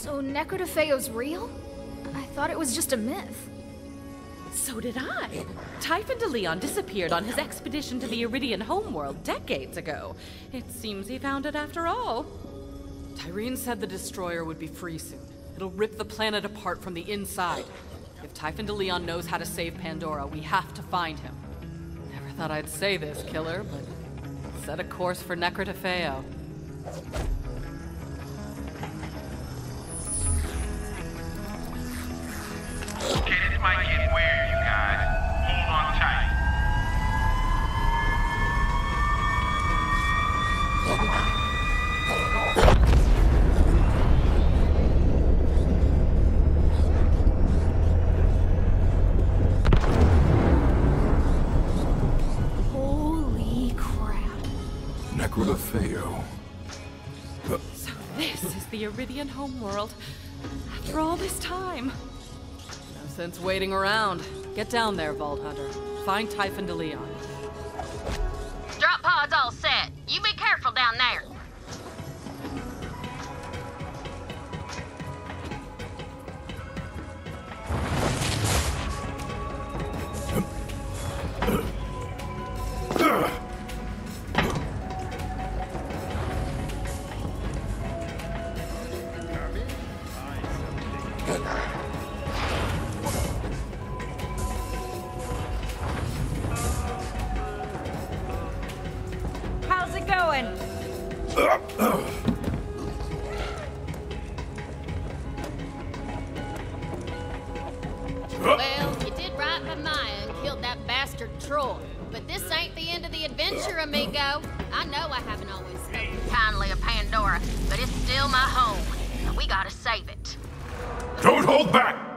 So Nekrotafeyo's real? I thought it was just a myth. So did I. Typhon DeLeon disappeared on his expedition to the Eridian homeworld decades ago. It seems he found it after all. Tyreen said the destroyer would be free soon. It'll rip the planet apart from the inside. If Typhon DeLeon knows how to save Pandora, we have to find him. Never thought I'd say this, killer, but set a course for Nekrotafeyo. This might you guys. Hold on tight. Holy crap. Nekrotafeyo. So this is the Eridian homeworld. After all this time. Waiting around. Get down there, Vault Hunter. Find Typhon DeLeon. Well, you did right by Maya and killed that bastard Troy. But this ain't the end of the adventure, amigo. I know I haven't always spoken kindly of Pandora, but it's still my home. And we gotta save it. Don't hold back!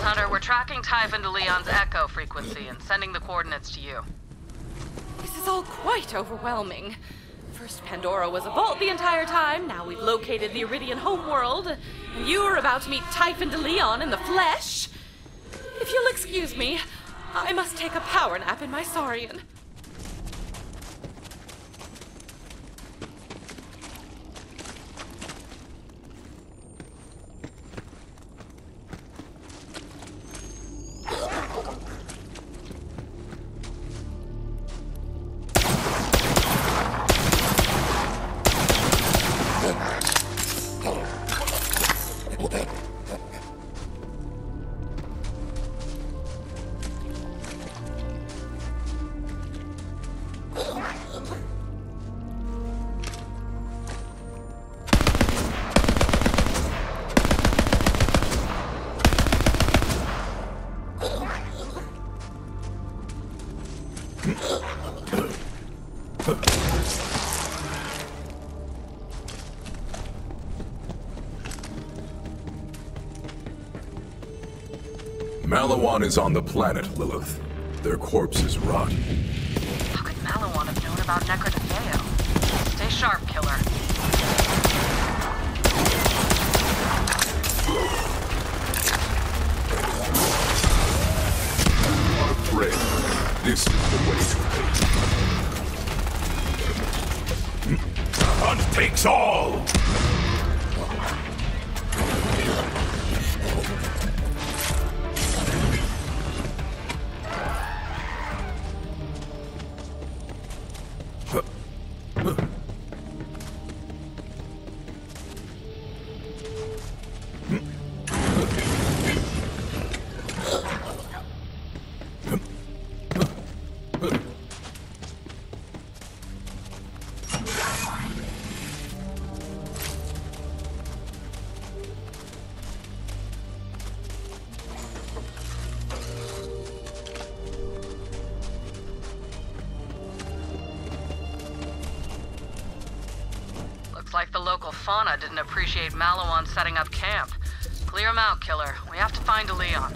Hunter, we're tracking Typhon DeLeon's echo frequency and sending the coordinates to you. This is all quite overwhelming. First, Pandora was a vault the entire time. Now we've located the Eridian homeworld. And you are about to meet Typhon DeLeon in the flesh. If you'll excuse me, I must take a power nap in my Saurian. Maliwan is on the planet, Lilith. Their corpses rot. How could Maliwan have known about Nekrotafeyo? Fauna didn't appreciate Maliwan setting up camp. Clear him out, killer. We have to find a Leon.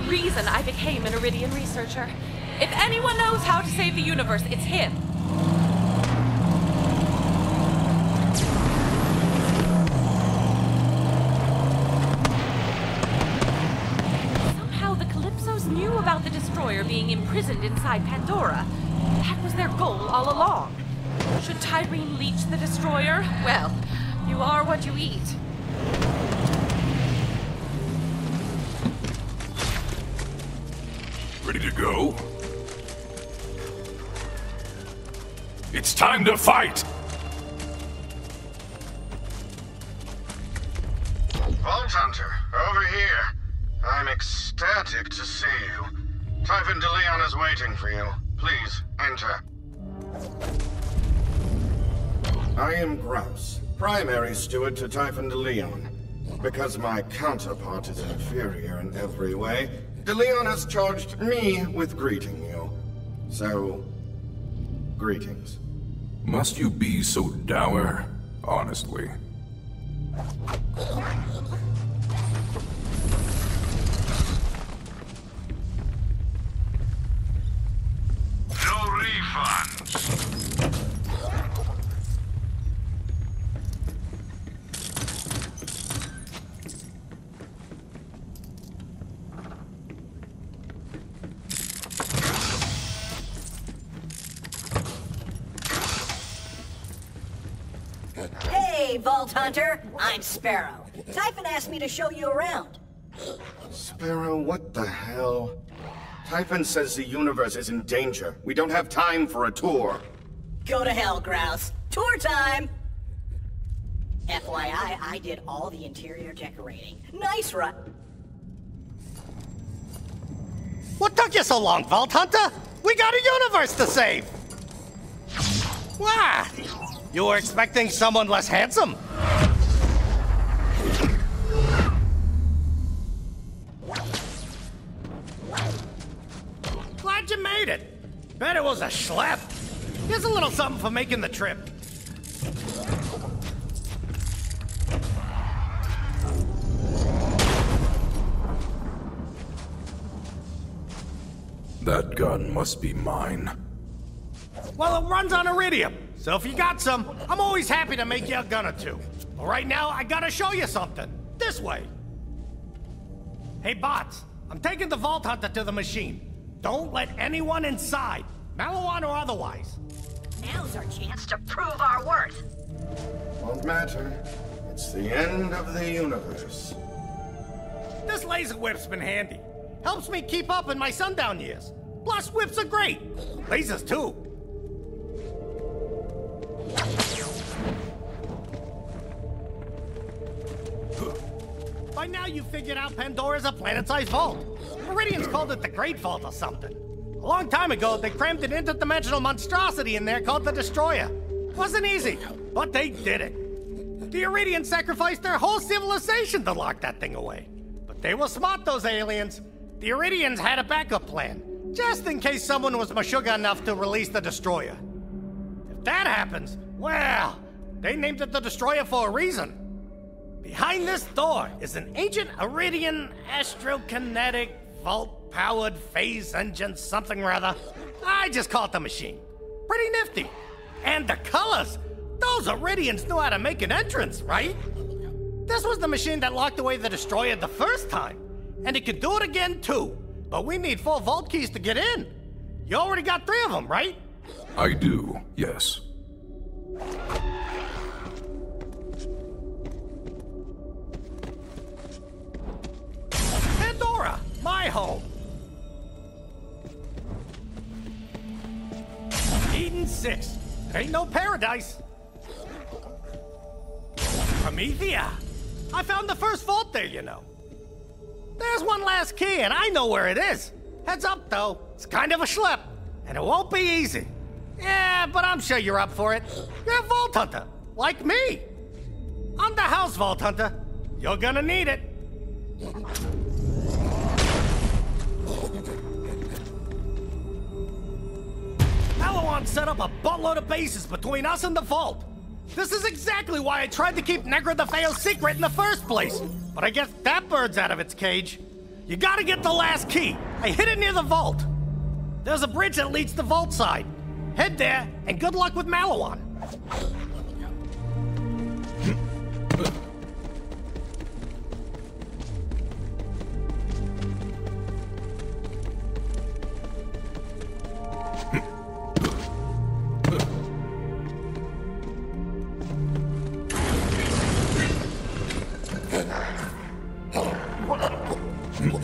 The reason I became an Eridian researcher. If anyone knows how to save the universe, it's him. Somehow the Calypsos knew about the destroyer being imprisoned inside Pandora. That was their goal all along. Should Tyreen leech the destroyer? Well, you are what you eat. Go? It's time to fight! Vault Hunter, over here. I'm ecstatic to see you. Typhon DeLeon is waiting for you. Please, enter. I am Grouse, primary steward to Typhon DeLeon. Because my counterpart is inferior in every way, DeLeon has charged me with greeting you. So, greetings. Must you be so dour? Honestly. No refunds. Hey, Vault Hunter! I'm Sparrow. Typhon asked me to show you around. Sparrow, what the hell? Typhon says the universe is in danger. We don't have time for a tour. Go to hell, Grouse. Tour time! FYI, I did all the interior decorating. Nice, right? What took you so long, Vault Hunter? We got a universe to save! What? You were expecting someone less handsome? was a schlep. Here's a little something for making the trip. That gun must be mine. Well, it runs on iridium, so if you got some, I'm always happy to make you a gun or two. But right now, I gotta show you something. This way. Hey, bots, I'm taking the Vault Hunter to the machine. Don't let anyone inside. Maliwan or otherwise. Now's our chance to prove our worth. Won't matter. It's the end of the universe. This laser whip's been handy. Helps me keep up in my sundown years. Plus, whips are great. Lasers, too. By now, you've figured out Pandora's a planet-sized vault. Meridians called it the Great Vault or something. A long time ago, they crammed an interdimensional monstrosity in there called the Destroyer. Wasn't easy, but they did it. The Eridians sacrificed their whole civilization to lock that thing away. But they were smart, those aliens. The Eridians had a backup plan, just in case someone was mashuga enough to release the Destroyer. If that happens, well, they named it the Destroyer for a reason. Behind this door is an ancient Eridian astrokinetic vault powered phase engine something or other. I just call it the machine. Pretty nifty. And the colors! Those Eridians knew how to make an entrance, right? This was the machine that locked away the Destroyer the first time. And it could do it again too. But we need four vault keys to get in. You already got three of them, right? I do, yes. Pandora, my home. Eden 6. Ain't no paradise. Promethea. I found the first vault there, you know. There's one last key, and I know where it is. Heads up, though. It's kind of a schlep, and it won't be easy. Yeah, but I'm sure you're up for it. You're a vault hunter, like me. I'm the house vault hunter. You're gonna need it. Maliwan set up a buttload of bases between us and the vault. This is exactly why I tried to keep Nekrotafeyo secret in the first place. But I guess that bird's out of its cage. You gotta get the last key. I hid it near the vault. There's a bridge that leads to the vault side. Head there, and good luck with Maliwan. もう。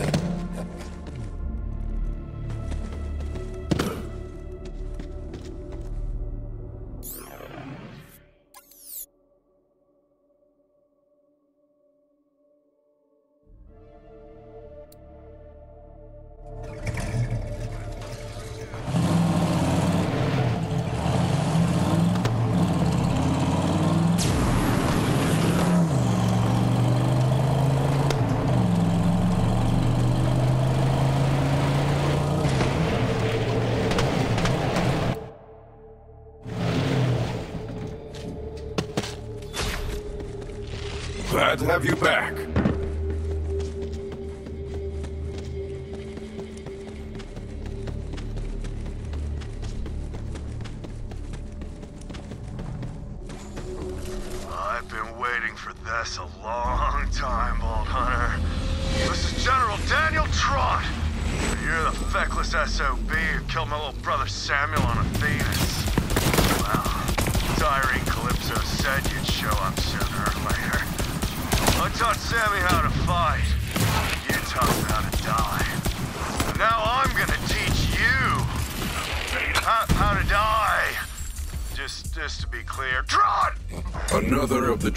Glad to have you back.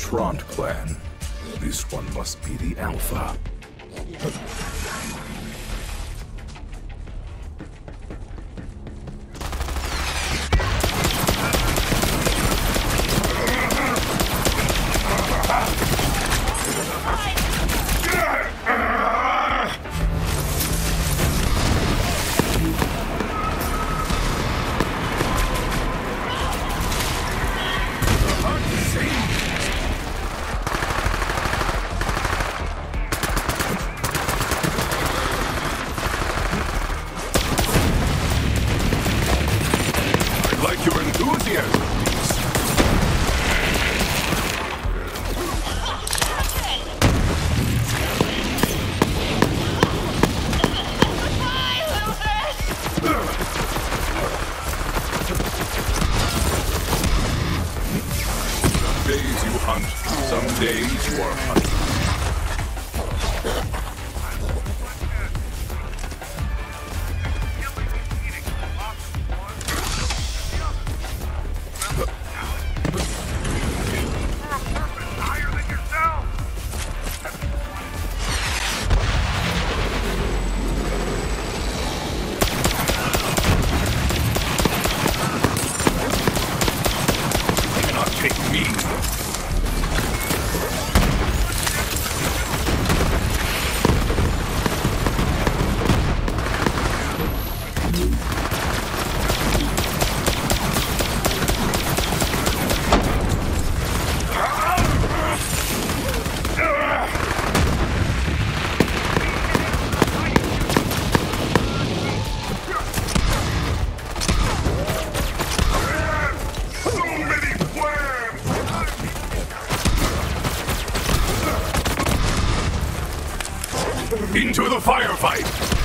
Trant clan. This one must be the Alpha. Firefight!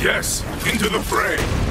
Yes, into the fray.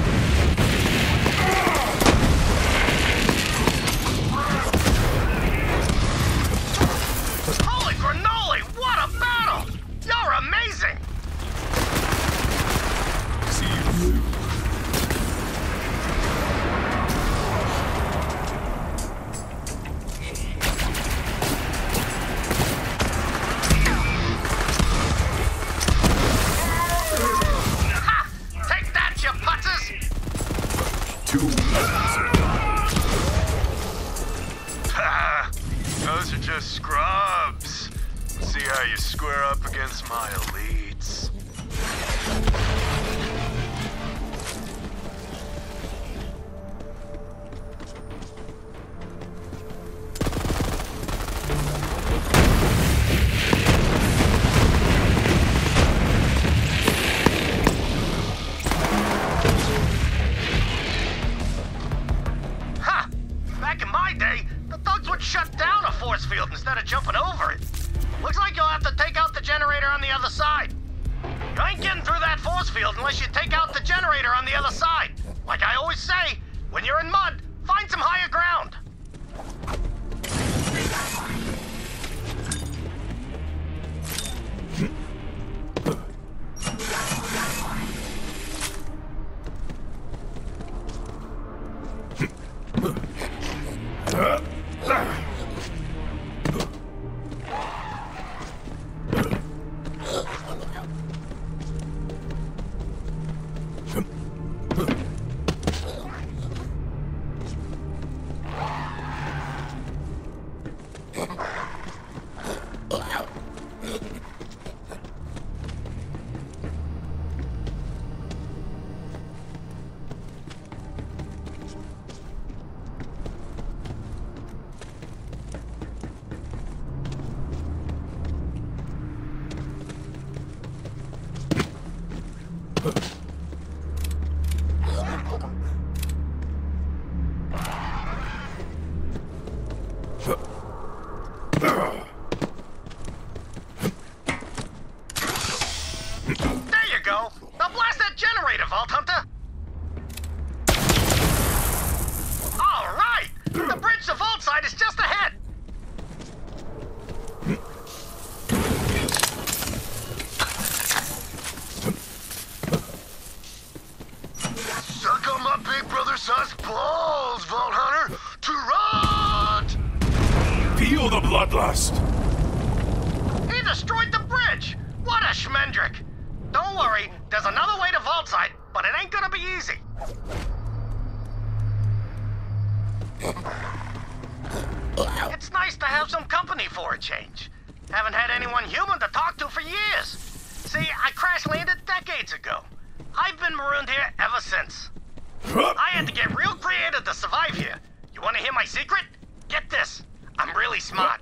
Here. You want to hear my secret? Get this. I'm really smart.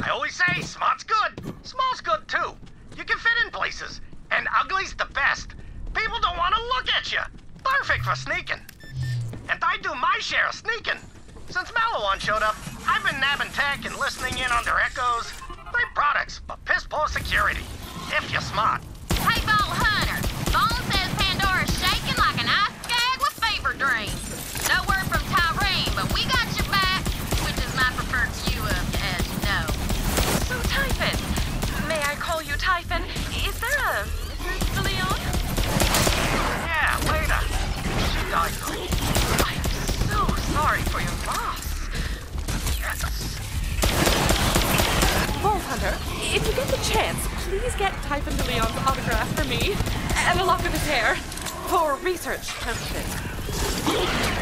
I always say smart's good. Small's good too. You can fit in places. And ugly's the best. People don't want to look at you. Perfect for sneaking. And I do my share of sneaking. Since Maliwan showed up, I've been nabbing tech and listening in on their echoes. Great products, but piss poor security. If you're smart. Hey, Vault Hunter. Bone says Pandora's shaking like an ice skag with fever dreams. You Typhon? Is there a. De Leon? Yeah, later. She died. I'm so sorry for your loss. Yes. Vault Hunter, if you get the chance, please get Typhon DeLeon's autograph for me and a lock of his hair for research purposes.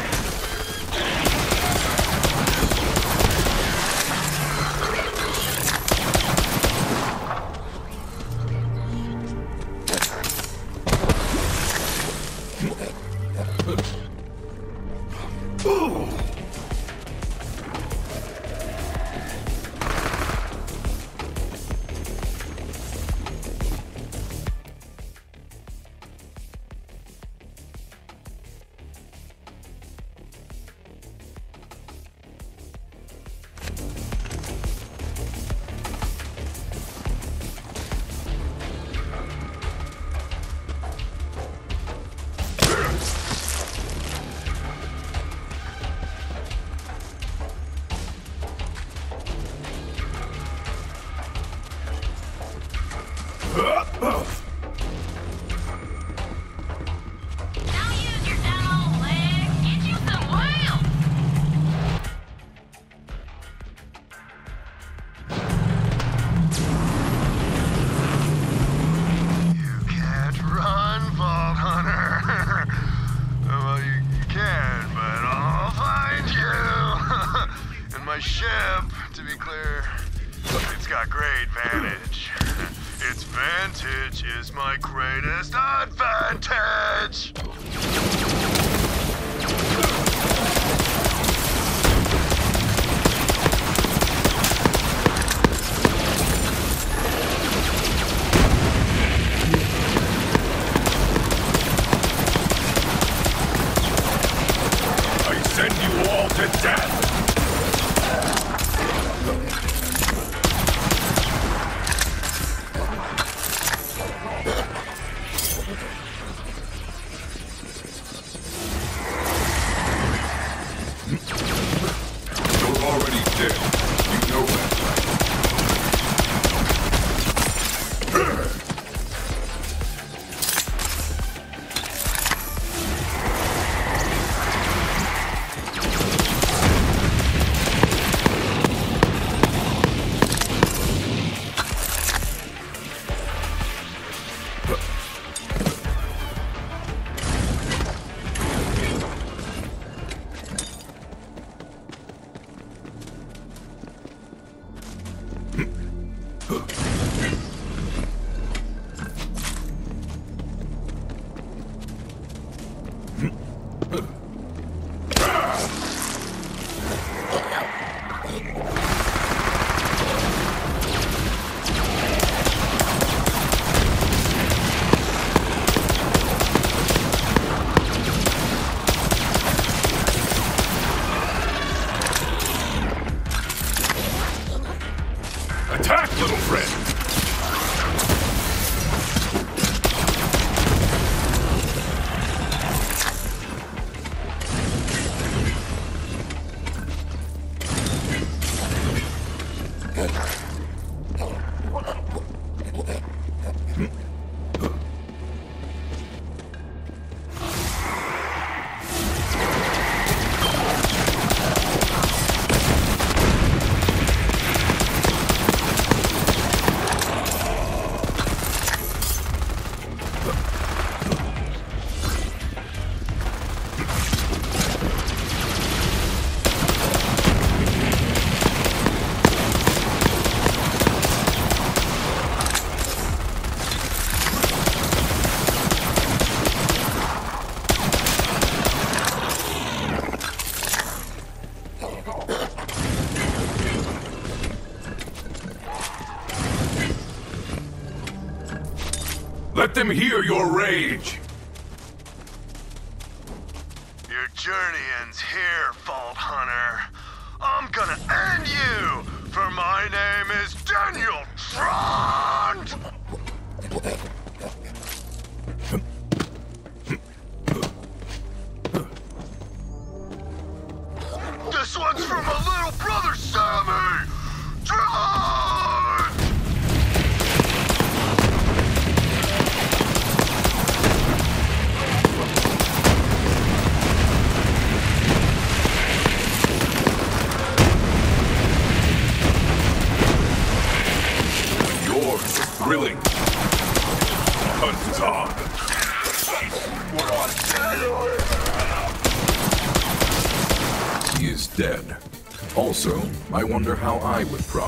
Let them hear your rage! Your journey ends here.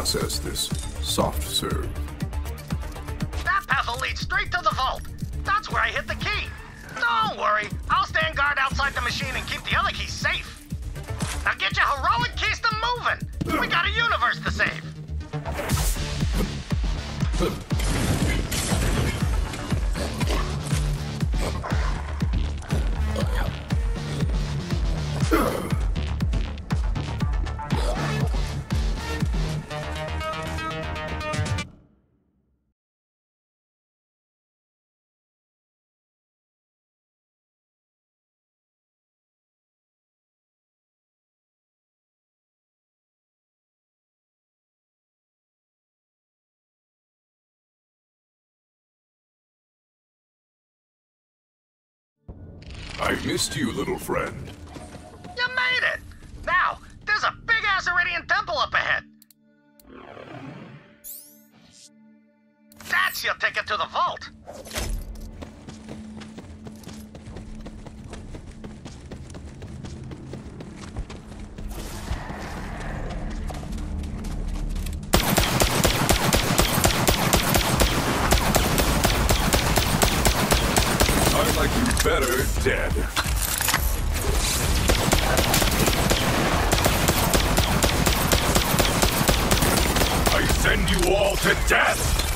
process this. I've missed you, little friend. You made it! Now, there's a big-ass Eridian temple up ahead. That's your ticket to the vault. Better dead. I send you all to death!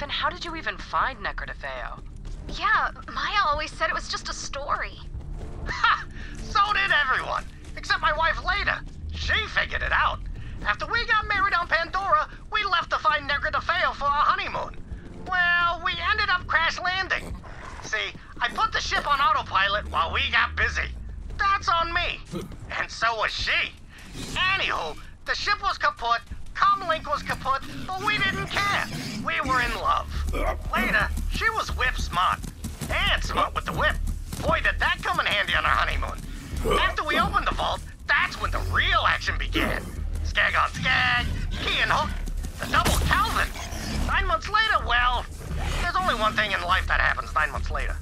Typhon, how did you even find Nekrotafeyo? Yeah, Maya always said it was just a story. Ha! So did everyone, except my wife Leda. She figured it out. After we got married on Pandora, we left to find Nekrotafeyo for our honeymoon. Well, we ended up crash landing. See, I put the ship on autopilot while we got busy. That's on me. And so was she. Anywho, the ship was kaput, Comlink was kaput, but we didn't care. We were in love. Later, she was whip smart. And smart with the whip. Boy, did that come in handy on our honeymoon. After we opened the vault, that's when the real action began. Skag on skag, key and hook, the double Calvin. Nine months later, well, there's only one thing in life that happens nine months later.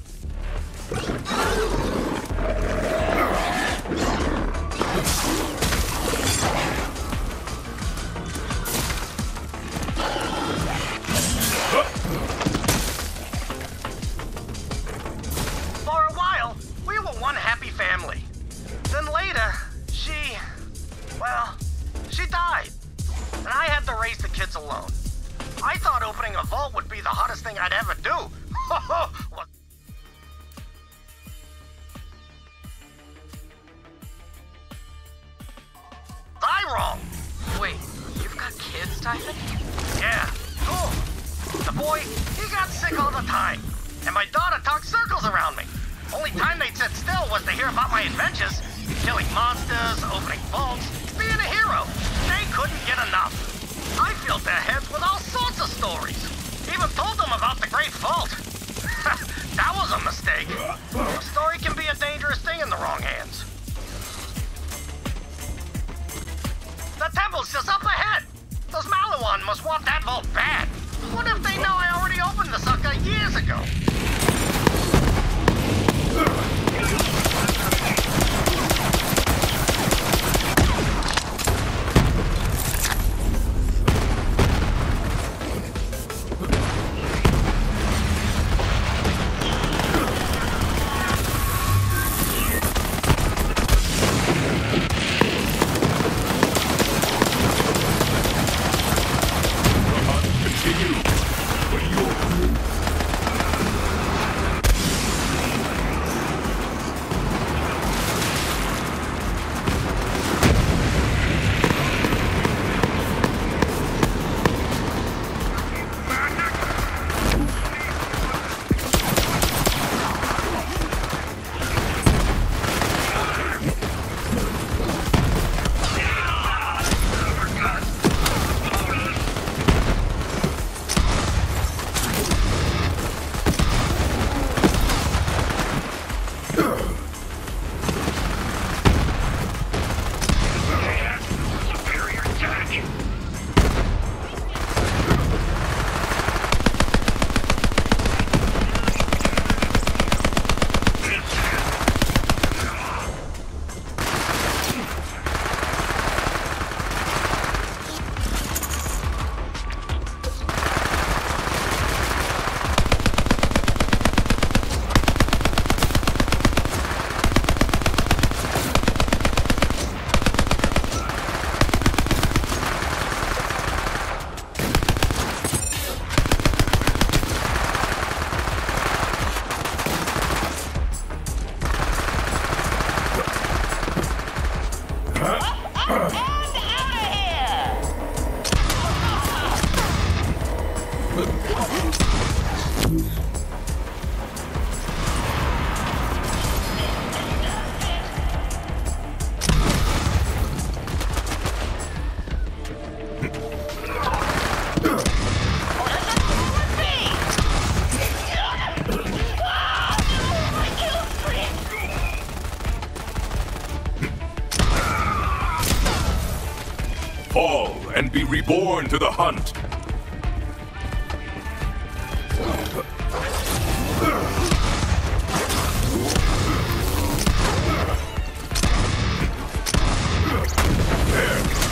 fall and be reborn to the hunt.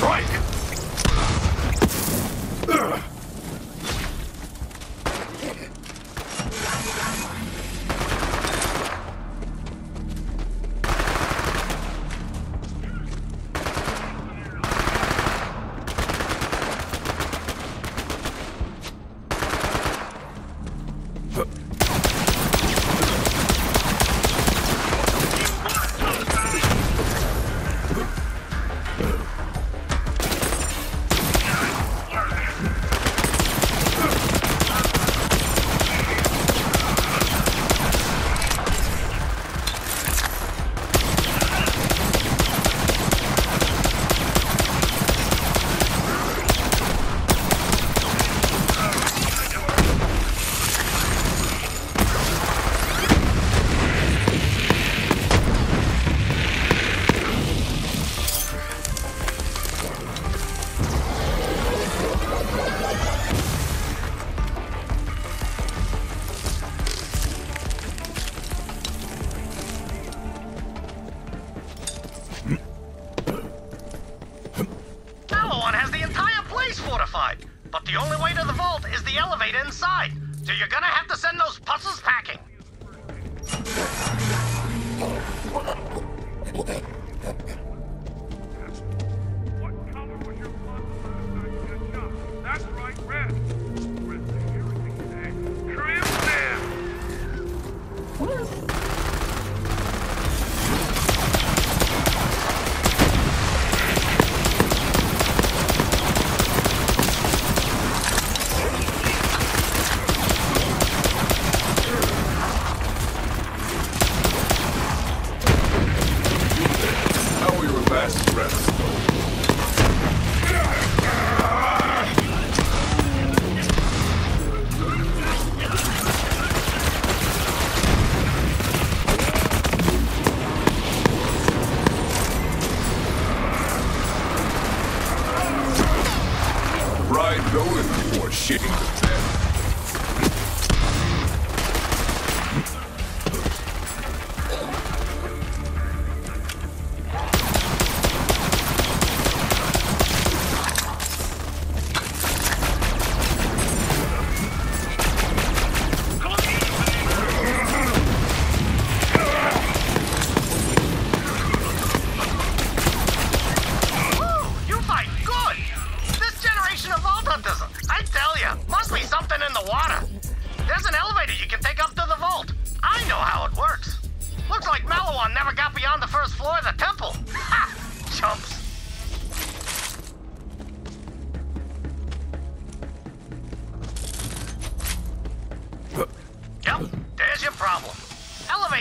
Right!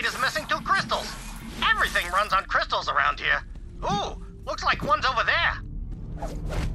is missing two crystals. Everything runs on crystals around here. Ooh, looks like one's over there.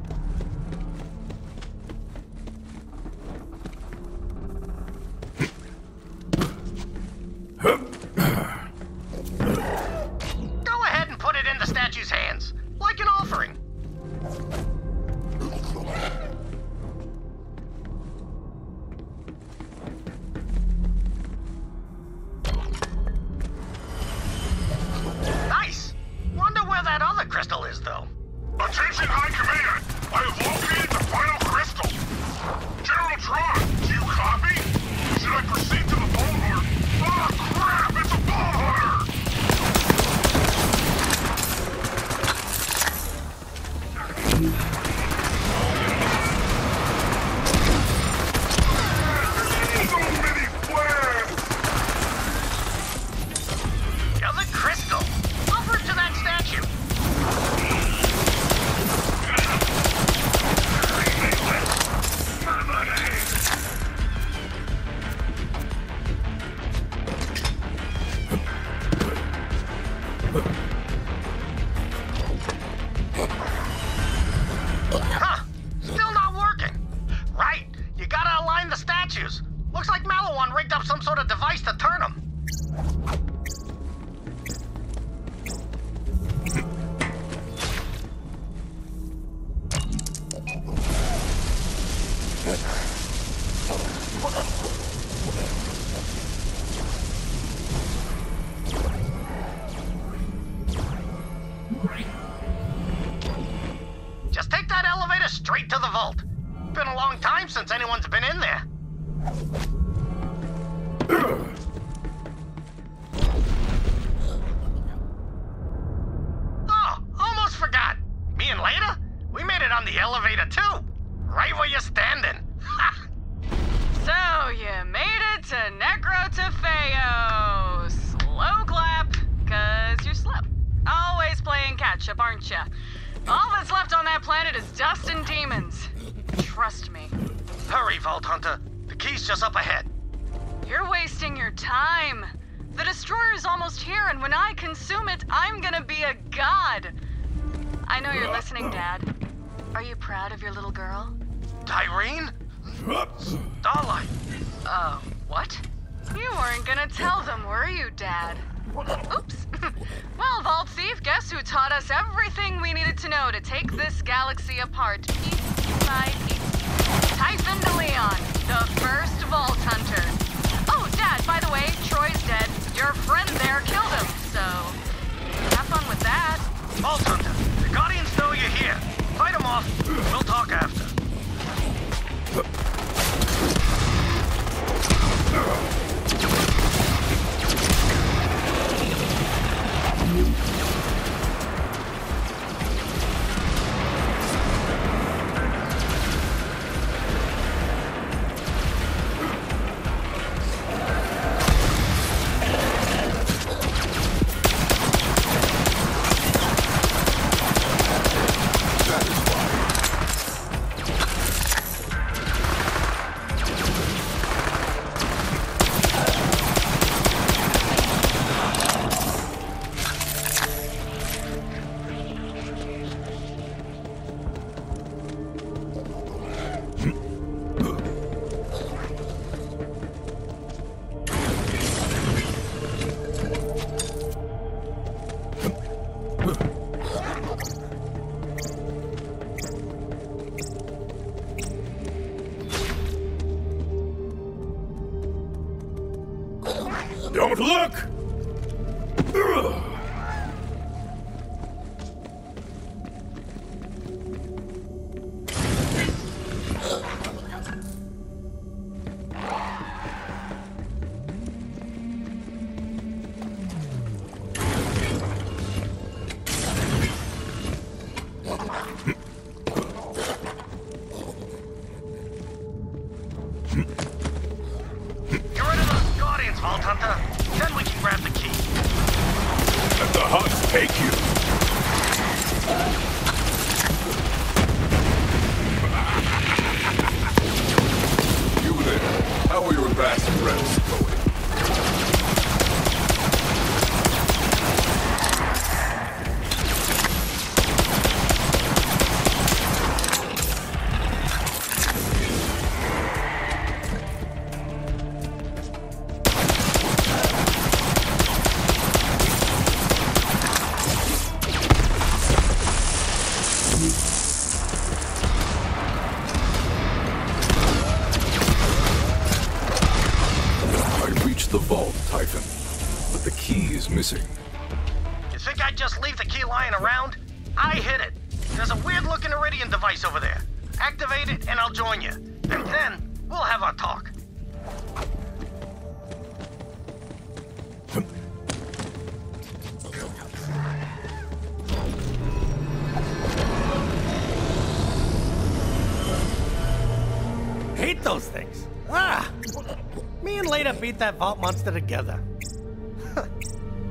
that Vault Monster together.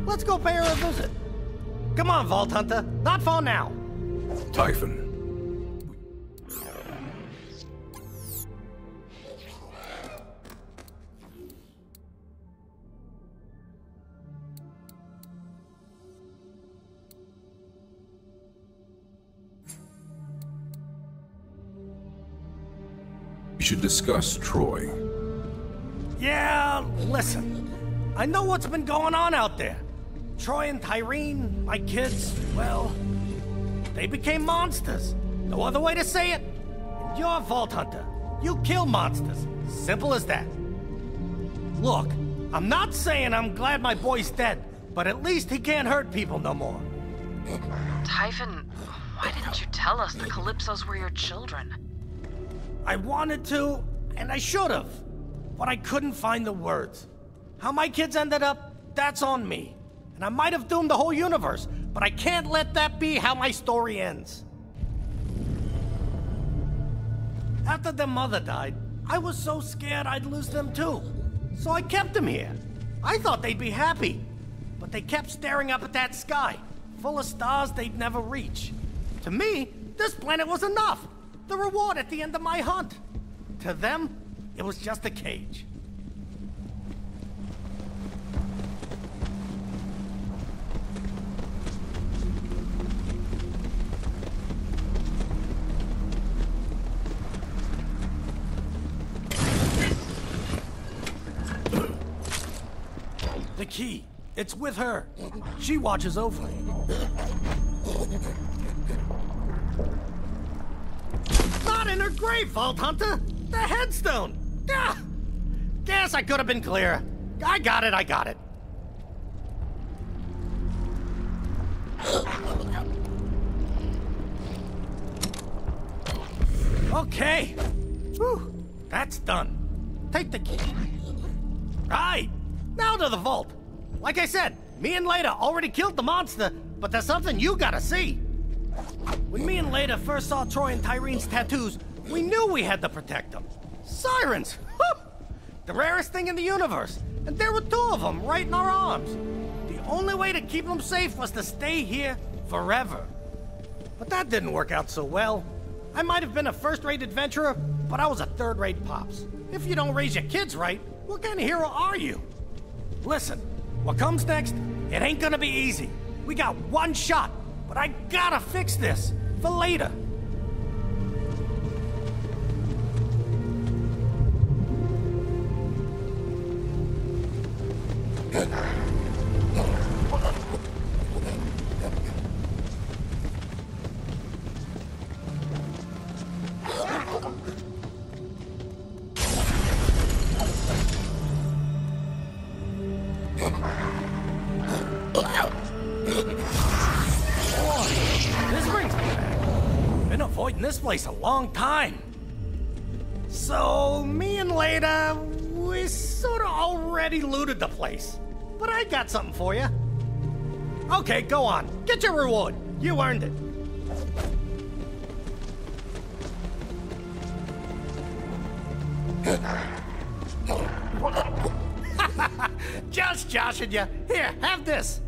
Let's go pay her a visit. Come on, Vault Hunter. Not far now. Typhon, Tyreen, my kids, well, they became monsters. No other way to say it. And you're a Vault Hunter. You kill monsters. Simple as that. Look, I'm not saying I'm glad my boy's dead, but at least he can't hurt people no more. Typhon, why didn't you tell us the Calypsos were your children? I wanted to, and I should have, but I couldn't find the words. How my kids ended up, that's on me. And I might have doomed the whole universe, but I can't let that be how my story ends. After their mother died, I was so scared I'd lose them too. So I kept them here. I thought they'd be happy. But they kept staring up at that sky, full of stars they'd never reach. To me, this planet was enough. The reward at the end of my hunt. To them, it was just a cage. Key. It's with her. She watches over. Not in her grave, Vault Hunter! The headstone! Ah! Guess I could have been clearer. I got it, I got it. Okay. Whew. That's done. Take the key. Right. Now to the vault. Like I said, me and Leda already killed the monster, but there's something you gotta see. When me and Leda first saw Troy and Tyreen's tattoos, we knew we had to protect them. Sirens! The rarest thing in the universe. And there were two of them right in our arms. The only way to keep them safe was to stay here forever. But that didn't work out so well. I might have been a first-rate adventurer, but I was a third-rate pops. If you don't raise your kids right, what kind of hero are you? Listen, what comes next, it ain't gonna be easy. We got one shot, but I gotta fix this for later. Place. But I got something for you. Okay, go on. Get your reward. You earned it. Just joshing you. Here, have this.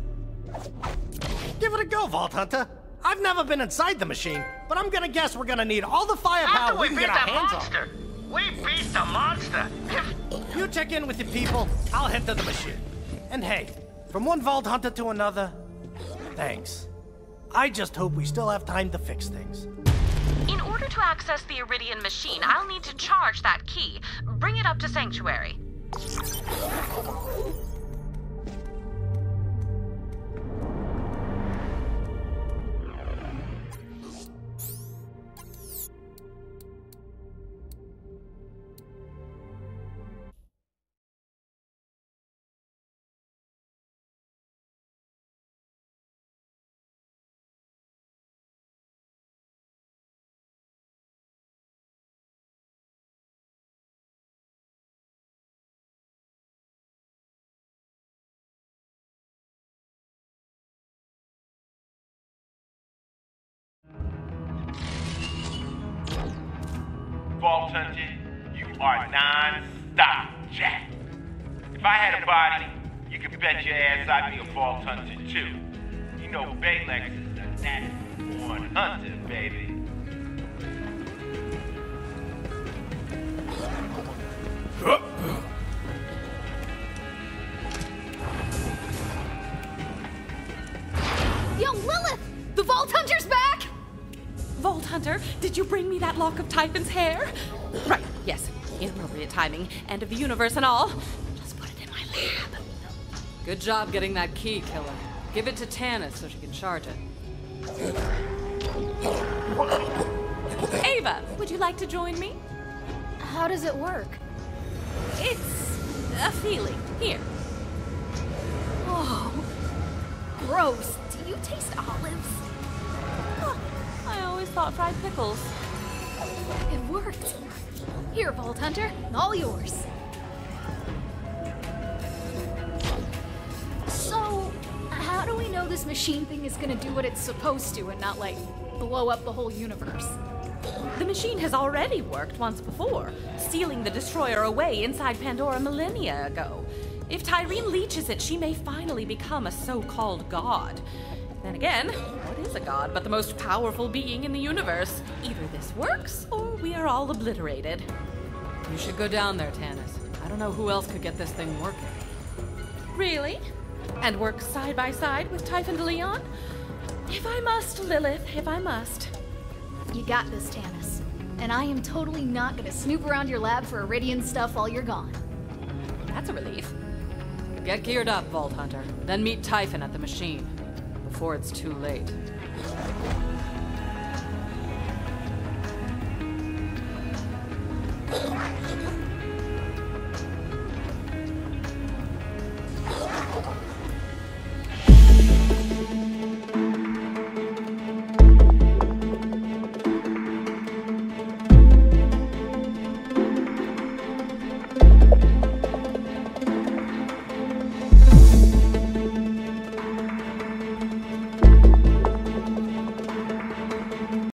Give it a go, Vault Hunter. I've never been inside the machine, but I'm gonna guess we're gonna need all the firepower After we we can beat get our that hands monster, we beat the monster. You check in with your people, I'll head to the machine. And hey, from one Vault Hunter to another, thanks. I just hope we still have time to fix things. In order to access the Eridian machine, I'll need to charge that key. Bring it up to Sanctuary. If I had a body, you could bet your ass I'd be a Vault Hunter too. You know Baylex is the natural born hunter, baby. Yo, Lilith! The Vault Hunter's back! Vault Hunter, did you bring me that lock of Typhon's hair? Right, yes. Inappropriate timing. End of the universe and all. Lab. Good job getting that key, killer. Give it to Tannis so she can charge it. Ava, would you like to join me? How does it work? It's a feeling. Here. Oh, gross. Do you taste olives? Huh, I always thought fried pickles. It worked. Here, Vault Hunter, all yours. Do we know this machine thing is gonna do what it's supposed to and not, like, blow up the whole universe? The machine has already worked once before, stealing the destroyer away inside Pandora millennia ago. If Tyreen leeches it, she may finally become a so called god. Then again, what is a god but the most powerful being in the universe? Either this works, or we are all obliterated. You should go down there, Tannis. I don't know who else could get this thing working. Really? And work side by side with Typhon DeLeon? If I must, Lilith, if I must. You got this, Tannis. And I am totally not gonna snoop around your lab for Eridian stuff while you're gone. That's a relief. Get geared up, Vault Hunter. Then meet Typhon at the machine. Before it's too late.